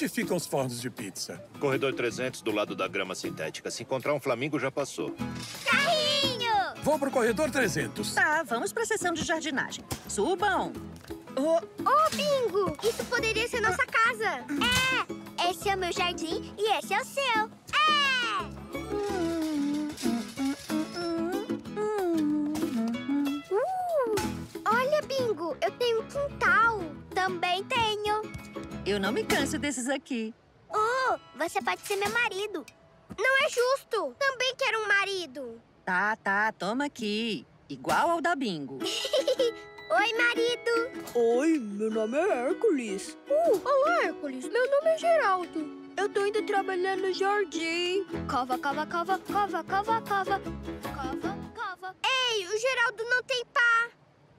Onde ficam os fornos de pizza? Corredor 300 do lado da grama sintética. Se encontrar um flamingo, já passou. Carrinho! Vou pro corredor 300. Tá, vamos pra sessão de jardinagem. Subam! Ô, oh, Bingo! Isso poderia ser nossa casa. É! Esse é o meu jardim e esse é o seu. É! Uh! Olha, Bingo, eu tenho um quintal. Também. Eu não me canso desses aqui. Oh, você pode ser meu marido. Não é justo. Também quero um marido. Tá, tá, toma aqui. Igual ao da Bingo. Oi, marido. Oi, meu nome é Hércules. Uh, olá, Hércules. Meu nome é Geraldo. Eu tô indo trabalhar no jardim. Cova, cova, cova, cova, cova, cova. Cova, cova. Ei, o Geraldo não tem pá.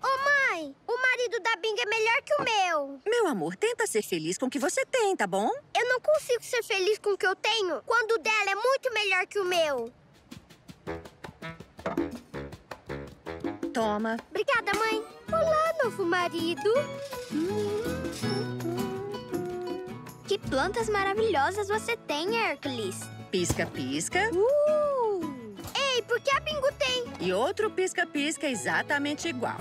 Ô, mãe, o marido da Binga é melhor que o meu. Amor, tenta ser feliz com o que você tem, tá bom? Eu não consigo ser feliz com o que eu tenho quando o dela é muito melhor que o meu. Toma. Obrigada, mãe. Olá, novo marido. Que plantas maravilhosas você tem, Hércules. Pisca, pisca. Uh! Ei, por que a Bingo tem? E outro pisca-pisca exatamente igual.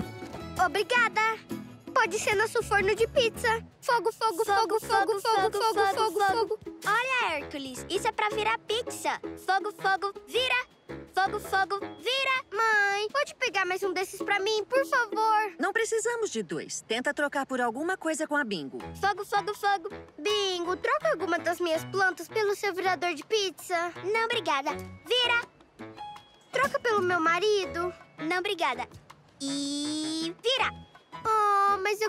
Obrigada. Pode ser nosso forno de pizza. Fogo, fogo, fogo, fogo, fogo, fogo, fogo, fogo. Olha, Hércules, isso é pra virar pizza. Fogo, fogo, vira. Fogo, fogo, vira. Mãe, pode pegar mais um desses pra mim, por favor? Não precisamos de dois. Tenta trocar por alguma coisa com a Bingo. Fogo, fogo, fogo. Bingo, troca alguma das minhas plantas pelo seu virador de pizza. Não, obrigada. Vira. Troca pelo meu marido. Não, obrigada. E vira.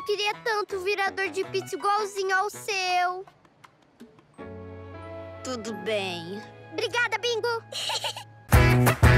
Eu queria tanto um virador de pizza igualzinho ao seu. Tudo bem. Obrigada, Bingo.